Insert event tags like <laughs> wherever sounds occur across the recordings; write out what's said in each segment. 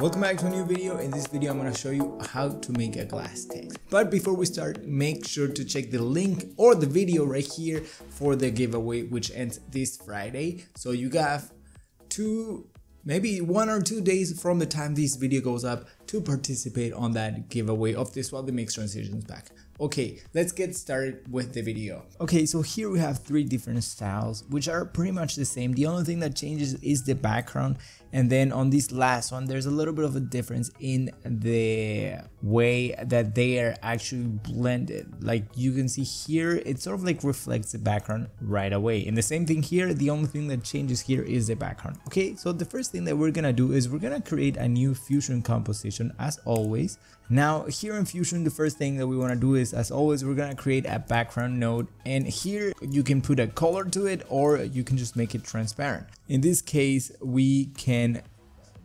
Welcome back to a new video. In this video, I'm to show you how to make a glass text. But before we start, make sure to check the link or the video right here for the giveaway, which ends this Friday. So you got two, maybe one or two days from the time this video goes up to participate on that giveaway of this the Mix Transitions pack. Okay, let's get started with the video. Okay, so here we have three different styles, which are pretty much the same. The only thing that changes is the background. And then on this last one, there's a little bit of a difference in the way that they are actually blended. Like you can see here, it sort of like reflects the background right away. And the same thing here, the only thing that changes here is the background. Okay, so the first thing that we're gonna do is we're gonna create a new Fusion composition as always. Now here in Fusion, the first thing that we wanna do is as always we're gonna create a background node and here you can put a color to it or you can just make it transparent in this case we can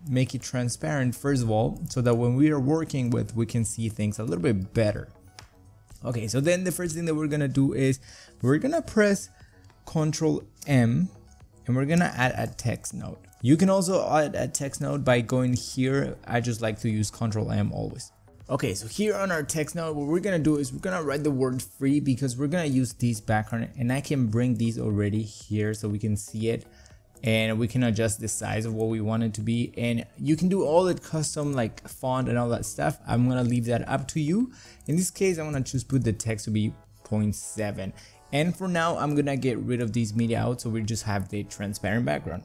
make it transparent first of all so that when we are working with we can see things a little bit better okay so then the first thing that we're gonna do is we're gonna press Control M and we're gonna add a text node you can also add a text node by going here I just like to use Control M always Okay, so here on our text node, what we're gonna do is we're gonna write the word free because we're gonna use these background and I can bring these already here so we can see it and we can adjust the size of what we want it to be and you can do all the custom like font and all that stuff. I'm gonna leave that up to you. In this case, I'm gonna choose put the text to be 0.7 and for now, I'm gonna get rid of these media out so we just have the transparent background.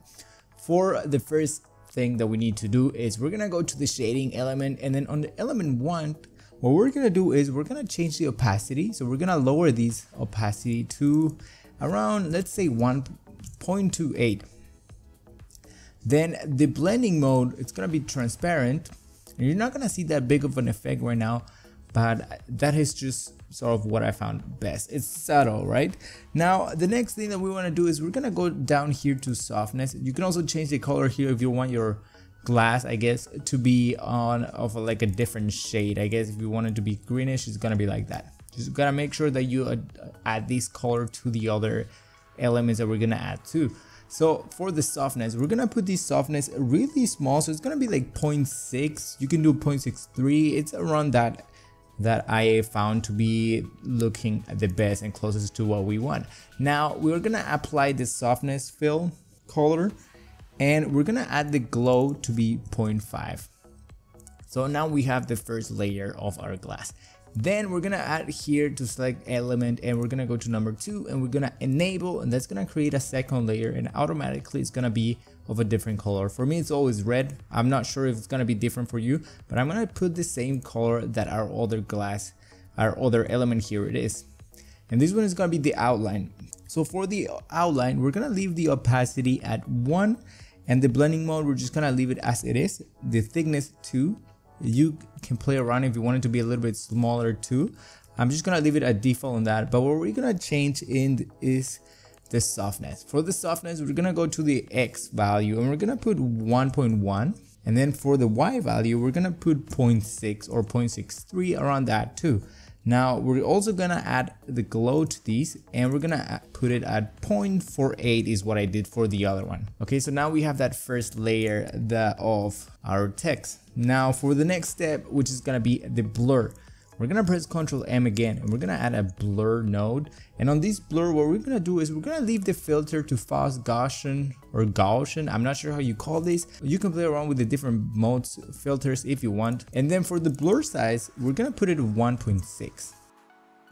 For the first thing that we need to do is we're gonna go to the shading element and then on the element one what we're gonna do is we're gonna change the opacity. So we're gonna lower these opacity to around let's say 1.28 then the blending mode it's gonna be transparent. And you're not gonna see that big of an effect right now but that is just sort of what I found best. It's subtle, right? Now, the next thing that we want to do is we're going to go down here to softness. You can also change the color here if you want your glass, I guess, to be on of like a different shade. I guess if you want it to be greenish, it's going to be like that. Just got to make sure that you add this color to the other elements that we're going to add too. So for the softness, we're gonna put the softness really small. So it's gonna be like 0.6. You can do 0.63. It's around that that I found to be looking the best and closest to what we want. Now we're gonna apply the softness fill color and we're gonna add the glow to be 0.5. So now we have the first layer of our glass. Then we're gonna add here to select element and we're gonna go to number two and we're gonna enable and that's gonna create a second layer and automatically it's gonna be of a different color. For me it's always red. I'm not sure if it's gonna be different for you, but I'm gonna put the same color that our other glass, our other element here it is. And this one is gonna be the outline. So for the outline, we're gonna leave the opacity at one and the blending mode, we're just gonna leave it as it is. The thickness two you can play around if you want it to be a little bit smaller too. I'm just gonna leave it at default on that. But what we're gonna change in is the softness. For the softness, we're gonna go to the X value and we're gonna put 1.1. And then for the Y value, we're gonna put 0.6 or 0.63 around that too. Now we're also gonna add the glow to these and we're gonna put it at 0.48 is what I did for the other one. Okay, so now we have that first layer the, of our text. Now for the next step, which is gonna be the blur. We're gonna press Ctrl M again and we're gonna add a blur node. And on this blur, what we're gonna do is we're gonna leave the filter to fast Gaussian or Gaussian. I'm not sure how you call this. You can play around with the different modes, filters if you want. And then for the blur size, we're gonna put it 1.6.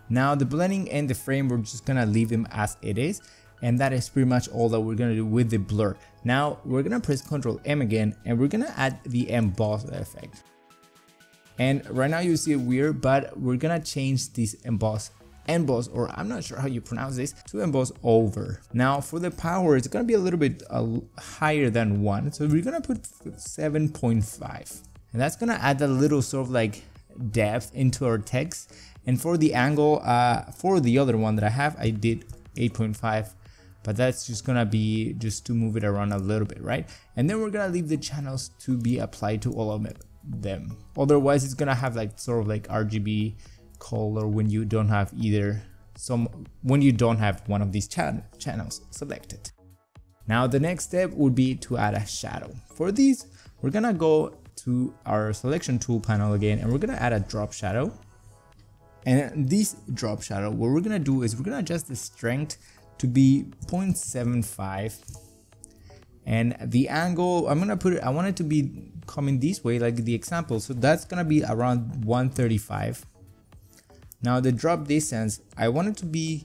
Now the blending and the frame, we're just gonna leave them as it is. And that is pretty much all that we're gonna do with the blur. Now we're gonna press Ctrl M again and we're gonna add the emboss effect. And right now you see it weird, but we're gonna change this emboss emboss or I'm not sure how you pronounce this to emboss over. Now for the power it's gonna be a little bit uh, higher than one so we're gonna put 7.5 and that's gonna add a little sort of like depth into our text. And for the angle uh, for the other one that I have I did 8.5 but that's just gonna be just to move it around a little bit right? And then we're gonna leave the channels to be applied to all of it them. Otherwise, it's gonna have like sort of like RGB color when you don't have either some when you don't have one of these chan channels selected. Now the next step would be to add a shadow. For these, we're gonna go to our selection tool panel again and we're gonna add a drop shadow and this drop shadow what we're gonna do is we're gonna adjust the strength to be 0.75 and the angle I'm gonna put it I want it to be coming this way like the example. So that's gonna be around 135 now the drop distance I want it to be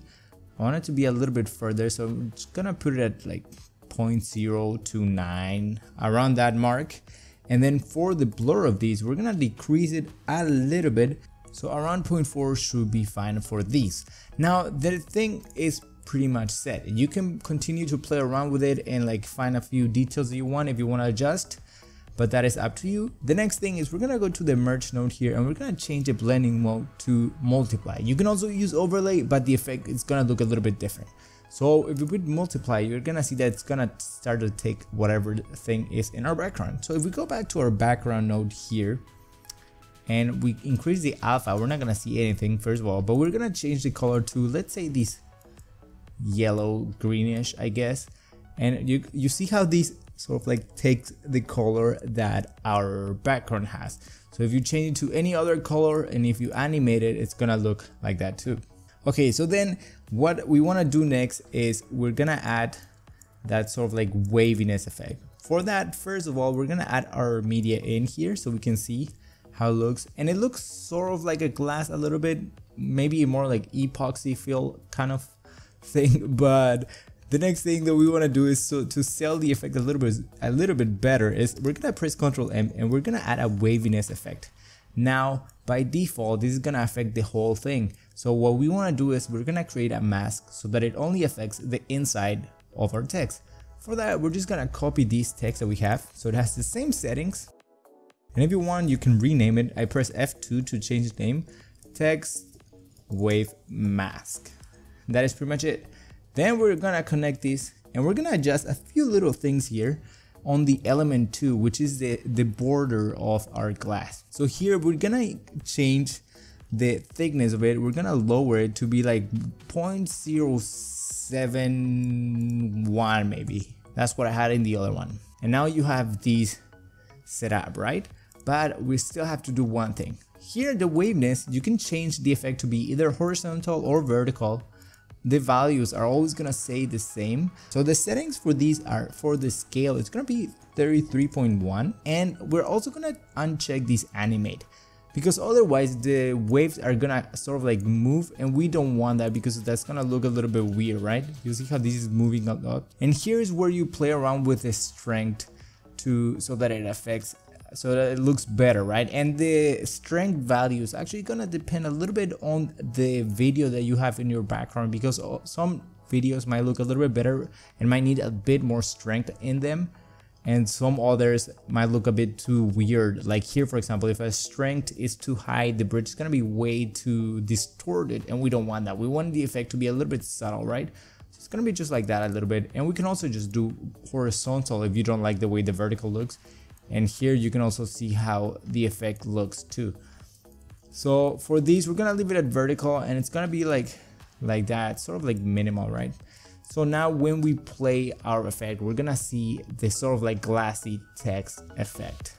I want it to be a little bit further. So I'm just gonna put it at like 0.029 around that mark. And then for the blur of these we're gonna decrease it a little bit. So around 0.4 should be fine for these. Now the thing is pretty much set. You can continue to play around with it and like find a few details that you want if you want to adjust but that is up to you. The next thing is we're gonna go to the merge node here and we're gonna change the blending mode to multiply. You can also use overlay, but the effect is gonna look a little bit different. So if we put multiply, you're gonna see that it's gonna start to take whatever thing is in our background. So if we go back to our background node here, and we increase the alpha, we're not gonna see anything first of all, but we're gonna change the color to, let's say this yellow greenish, I guess. And you, you see how these sort of like takes the color that our background has. So if you change it to any other color and if you animate it, it's gonna look like that too. Okay, so then what we wanna do next is we're gonna add that sort of like waviness effect. For that, first of all, we're gonna add our media in here so we can see how it looks. And it looks sort of like a glass a little bit, maybe more like epoxy feel kind of <laughs> thing, but the next thing that we want to do is so to sell the effect a little bit a little bit better is we're gonna press Ctrl M and we're gonna add a waviness effect. Now by default this is gonna affect the whole thing. So what we want to do is we're gonna create a mask so that it only affects the inside of our text. For that we're just gonna copy these text that we have so it has the same settings. And if you want you can rename it. I press F2 to change the name. Text wave mask. That is pretty much it. Then we're gonna connect this and we're gonna adjust a few little things here on the element 2 which is the, the border of our glass. So here we're gonna change the thickness of it, we're gonna lower it to be like 0.071 maybe. That's what I had in the other one. And now you have these set up, right? But we still have to do one thing. Here the waviness, you can change the effect to be either horizontal or vertical the values are always gonna stay the same. So the settings for these are for the scale, it's gonna be 33.1 and we're also gonna uncheck these animate because otherwise the waves are gonna sort of like move and we don't want that because that's gonna look a little bit weird, right? You see how this is moving a lot? And here's where you play around with the strength to so that it affects so that it looks better right? And the strength value is actually gonna depend a little bit on the video that you have in your background because some videos might look a little bit better and might need a bit more strength in them and some others might look a bit too weird. Like here for example if a strength is too high the bridge is gonna be way too distorted and we don't want that. We want the effect to be a little bit subtle right? So it's gonna be just like that a little bit. And we can also just do horizontal if you don't like the way the vertical looks and here you can also see how the effect looks too. So for these we're gonna leave it at vertical and it's gonna be like like that sort of like minimal right? So now when we play our effect we're gonna see this sort of like glassy text effect.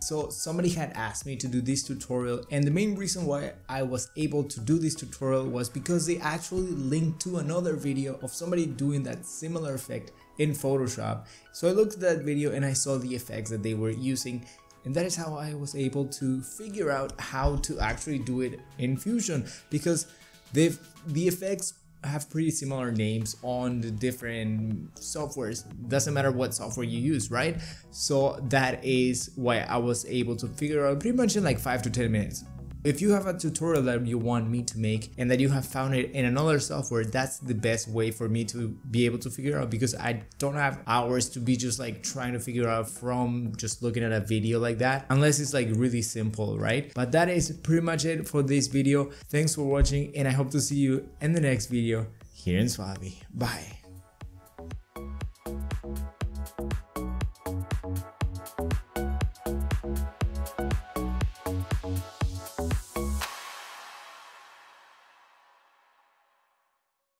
So somebody had asked me to do this tutorial and the main reason why I was able to do this tutorial was because they actually linked to another video of somebody doing that similar effect in Photoshop. So I looked at that video and I saw the effects that they were using. And that is how I was able to figure out how to actually do it in Fusion because the the effects have pretty similar names on the different softwares. Doesn't matter what software you use right? So that is why i was able to figure out pretty much in like five to ten minutes if you have a tutorial that you want me to make and that you have found it in another software, that's the best way for me to be able to figure out because I don't have hours to be just like trying to figure out from just looking at a video like that unless it's like really simple, right? But that is pretty much it for this video. Thanks for watching and I hope to see you in the next video here in SUALVI. Bye.